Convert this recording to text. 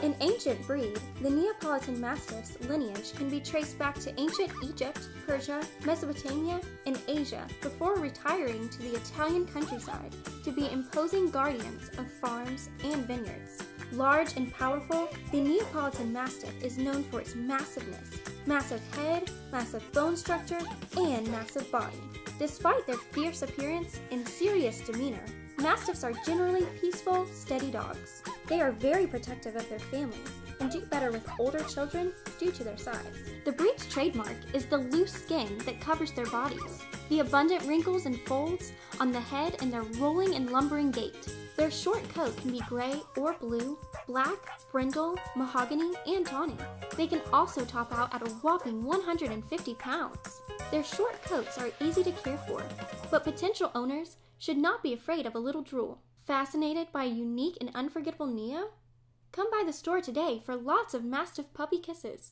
An ancient breed, the Neapolitan Mastiff's lineage can be traced back to ancient Egypt, Persia, Mesopotamia, and Asia before retiring to the Italian countryside to be imposing guardians of farms and vineyards. Large and powerful, the Neapolitan Mastiff is known for its massiveness, massive head, massive bone structure, and massive body. Despite their fierce appearance and serious demeanor, Mastiffs are generally peaceful, steady dogs. They are very protective of their families and do better with older children due to their size. The breed's trademark is the loose skin that covers their bodies, the abundant wrinkles and folds on the head, and their rolling and lumbering gait. Their short coat can be gray or blue, black, brindle, mahogany, and tawny. They can also top out at a whopping 150 pounds. Their short coats are easy to care for, but potential owners should not be afraid of a little drool. Fascinated by a unique and unforgettable Neo? Come by the store today for lots of Mastiff puppy kisses.